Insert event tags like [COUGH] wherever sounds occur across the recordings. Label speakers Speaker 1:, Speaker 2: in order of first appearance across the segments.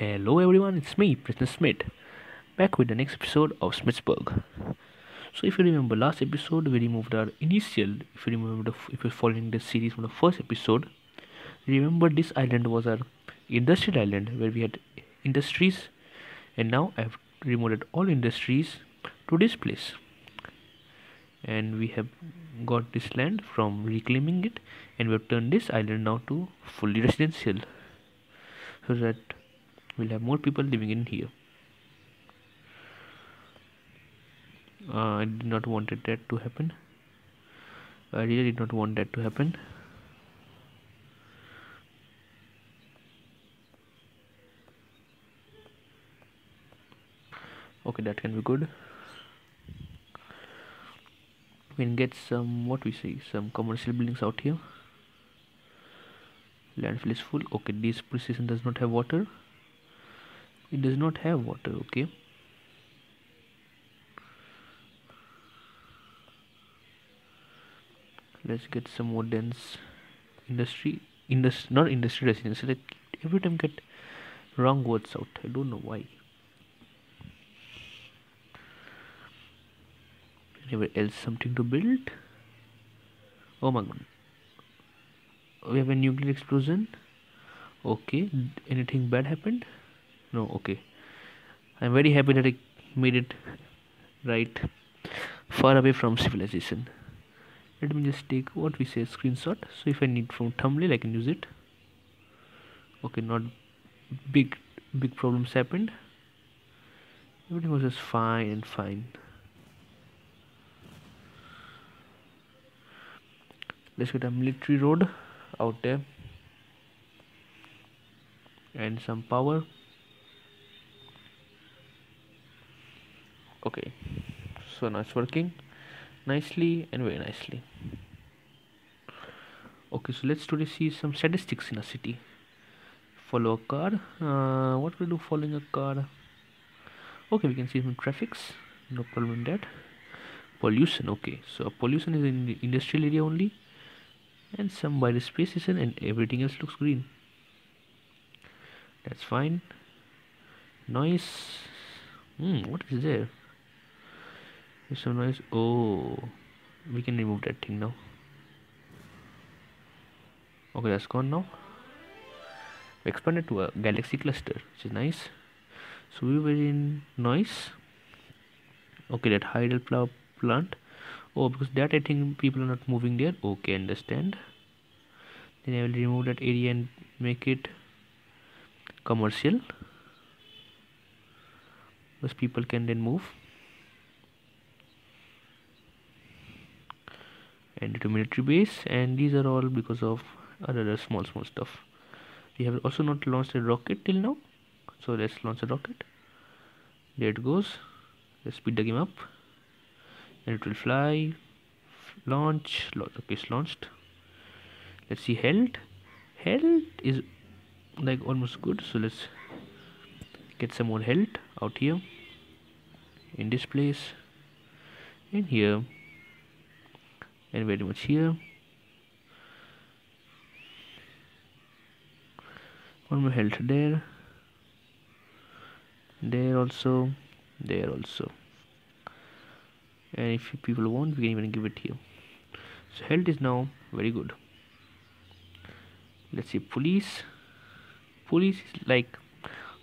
Speaker 1: Hello everyone, it's me, President Smith, back with the next episode of Smithsberg. So if you remember last episode, we removed our initial. If you remember, the, if you're following the series from the first episode, remember this island was our industrial island where we had industries, and now I've removed all industries to this place, and we have got this land from reclaiming it, and we have turned this island now to fully residential, so that we'll have more people living in here. Uh, I did not want that to happen. I really did not want that to happen. Okay that can be good. We can get some what we say some commercial buildings out here. Landfill is full. Okay this precision does not have water it does not have water okay? Let's get some more dense industry indus not industry residence every time get wrong words out. I don't know why. Anywhere else something to build? Oh my god. We have a nuclear explosion. Okay anything bad happened no okay. I'm very happy that i made it right far away from civilization. Let me just take what we say screenshot. So if i need from thumbnail i can use it. Okay not big big problems happened. Everything was just fine and fine. Let's get a military road out there. And some power okay. So now it's working nicely and very nicely. Okay so let's today see some statistics in a city. Follow a car. Uh, what we do following a car? Okay we can see some traffics. No problem in that. Pollution okay. So pollution is in the industrial area only. And some by the space station and everything else looks green. That's fine. Noise. Hmm what is there it's so nice oh. We can remove that thing now. Okay that's gone now. We expanded to a galaxy cluster which is nice. So we were in noise. Okay that hydel plant. Oh because that I think people are not moving there. Okay understand. Then I will remove that area and make it commercial. Because people can then move and to military base and these are all because of other small small stuff. We have also not launched a rocket till now so let's launch a rocket. There it goes. Let's speed the game up. And it will fly launch okay it's launched. Let's see health. Health is like almost good so let's get some more health out here. In this place. In here and very much here. One more health there. There also. There also. And if people want we can even give it here. So health is now very good. Let's see police. Police is like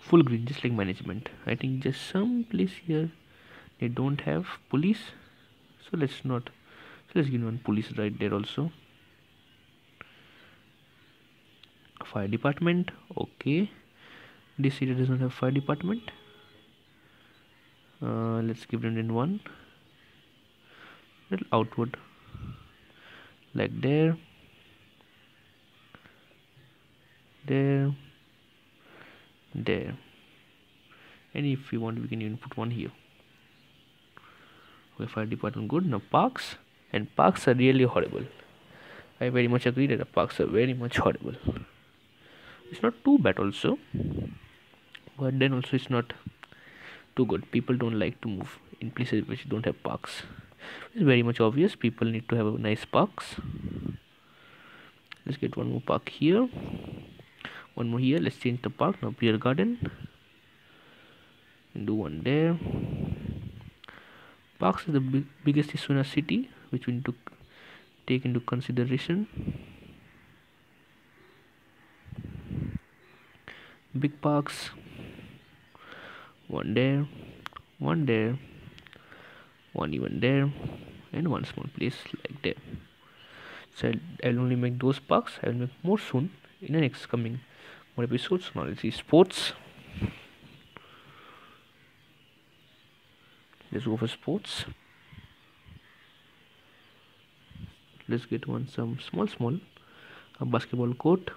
Speaker 1: full green just like management. I think just some place here they don't have police. So let's not so let's give one police right there also. Fire department okay. This area does not have fire department. Uh, let's give them in one. Little outward. Like there. There. There. And if we want we can even put one here. Okay fire department good. Now parks and parks are really horrible. I very much agree that the parks are very much horrible. It's not too bad also. But then also it's not too good. People don't like to move in places which don't have parks. It's very much obvious. People need to have a nice parks. Let's get one more park here. One more here. Let's change the park. Now beer garden. Do one there. Parks is the big, biggest issue in a city which we need to take into consideration. Big parks. One there one there one even there and one small place like there. So I'll, only make those parks. I will make more soon in the next coming more episodes now let's see sports. Let's go for sports let's get one some small small a basketball court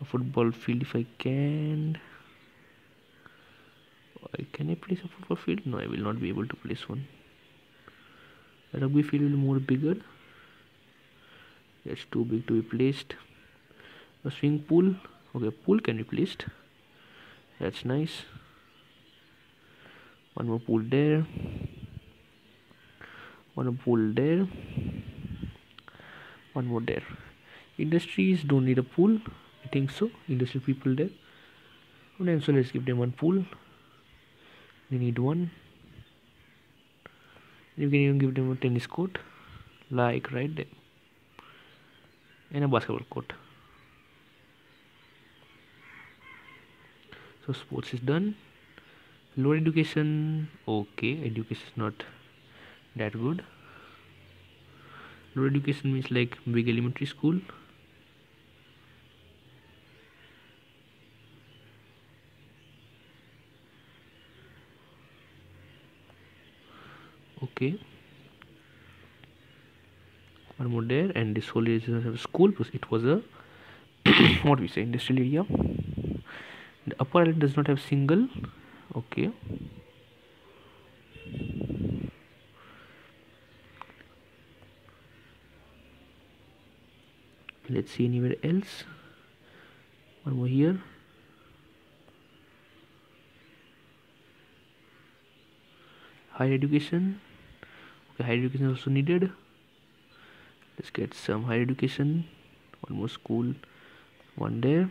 Speaker 1: a football field if I can can I place a football field? No, I will not be able to place one. A rugby field will be more bigger. that's too big to be placed. A swimming pool. Okay, pool can be placed. That's nice. One more pool there. One more pool there. One more there. Industries don't need a pool. I think so. Industry people there. And so let's give them one pool they need one you can even give them a tennis court like right there and a basketball court so sports is done lower education okay education is not that good. Lower education means like big elementary school. Okay. One more there and this whole is a school because it was a [COUGHS] what we say industrial area. The upper island does not have single okay. Let's see anywhere else. One more here. Higher education. Okay higher education also needed. Let's get some higher education. One more school. One there.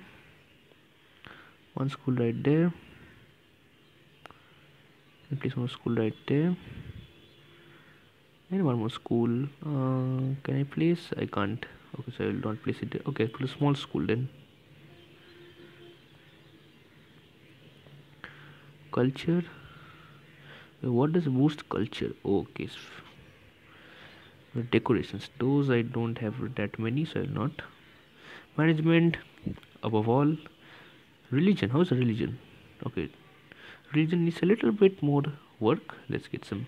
Speaker 1: One school right there place one school right there. And one more school. Uh, can I place I can't. Okay so I will not place it there. Okay put a small school then. Culture? What does boost culture? Okay decorations. Those i don't have that many so i'll not. Management above all religion. How's religion? Okay religion needs a little bit more work. Let's get some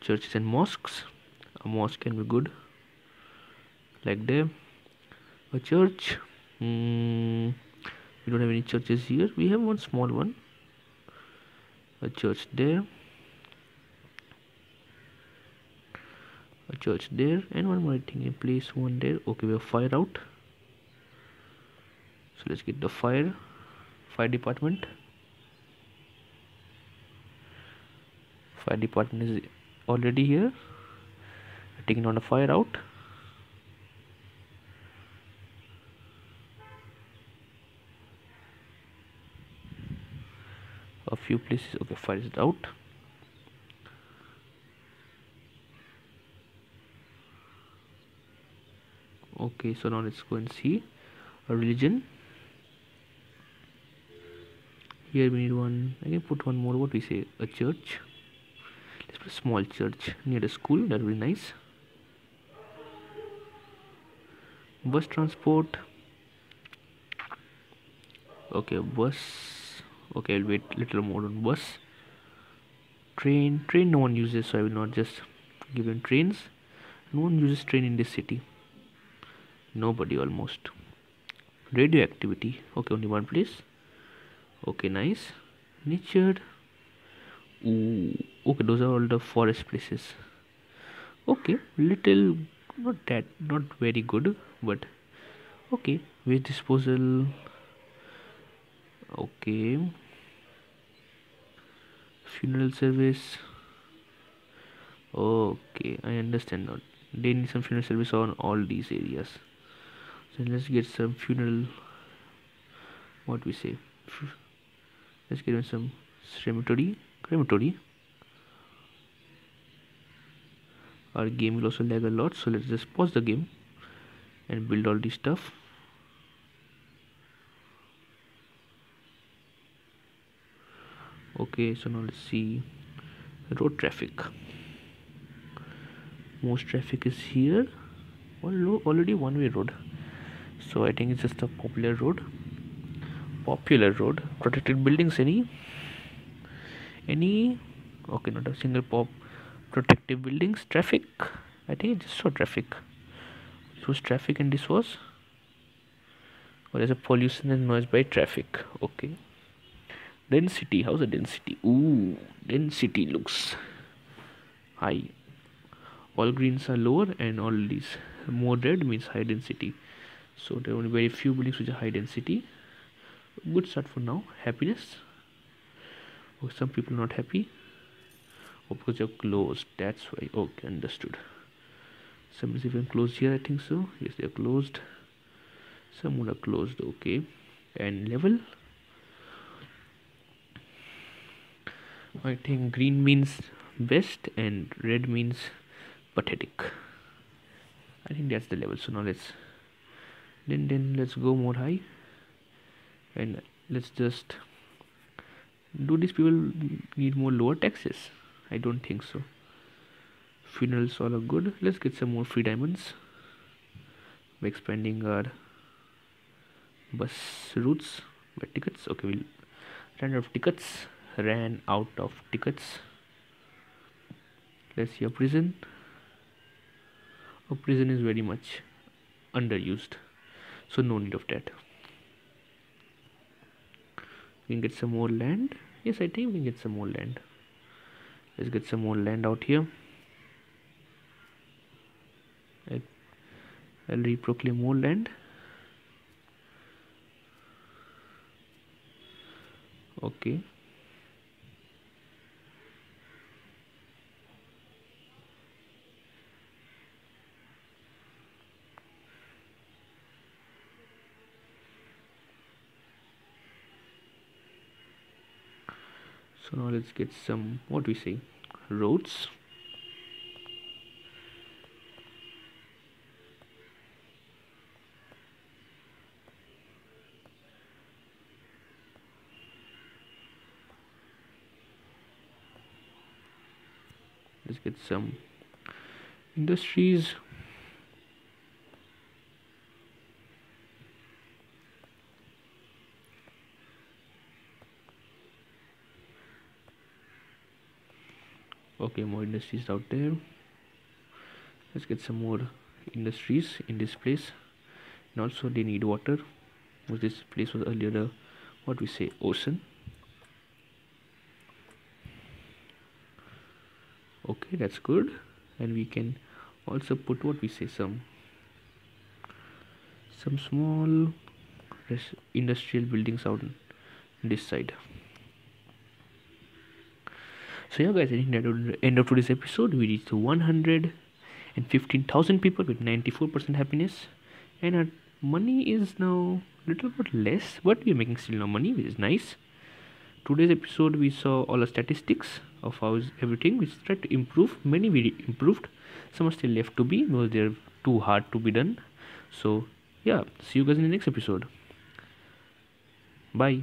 Speaker 1: churches and mosques. A mosque can be good. Like there. A church. Mm, we don't have any churches here. We have one small one. A church there. A church there and one more thing in place one there. Okay we have fire out. So let's get the fire. Fire department fire department is already here. Taking on the fire out. A few places. Okay fire is out. Okay so now let's go and see a religion. Here we need one. I can put one more. What we say? A church small church near the school that will be nice. Bus transport. Okay bus. Okay I'll wait little more on bus. Train. Train no one uses so I will not just give them trains. No one uses train in this city. Nobody almost. Radioactivity okay only one place. Okay nice. Nature. Ooh, okay those are all the forest places. Okay little not that not very good but okay waste disposal. Okay. Funeral service. Okay i understand now. They need some funeral service on all these areas. So let's get some funeral what we say. Let's get some crematory crematory our game will also lag a lot so let's just pause the game and build all this stuff. Okay so now let's see. Road traffic. Most traffic is here. Already one way road. So I think it's just a popular road. Popular road. Protected buildings any? Any? Okay not a single pop protective buildings traffic. I think it's just saw traffic. This was traffic and this was? Or there's a pollution and noise by traffic. Okay. Density. How's the density? Ooh density looks high. All greens are lower and all these more red means high density. So there are only very few buildings which are high density. Good start for now. Happiness. Oh, some people not happy because you're closed. That's why. Okay understood. Some even closed here i think so. Yes they're closed. Some are closed. Okay. And level? I think green means best and red means pathetic. I think that's the level. So now let's then then let's go more high. And let's just do these people need more lower taxes I don't think so. Funerals all are good. Let's get some more free diamonds. By expanding our bus routes by tickets. Okay we'll run out of tickets. Ran out of tickets. Let's see a prison. A prison is very much underused so no need of that. We can get some more land. Yes I think we can get some more land let's get some more land out here. I'll reproclaim more land. Okay. So now let's get some what we say roads let's get some industries okay more industries out there. Let's get some more industries in this place. And also they need water. Because this place was earlier the what we say ocean. Okay that's good. And we can also put what we say some some small industrial buildings out on this side so yeah guys i think that would end of today's episode. We reached 115,000 people with 94% happiness. And our money is now a little bit less but we're making still no money which is nice. Today's episode we saw all the statistics of how everything. We tried to improve. Many we improved. Some are still left to be because they're too hard to be done. So yeah see you guys in the next episode. Bye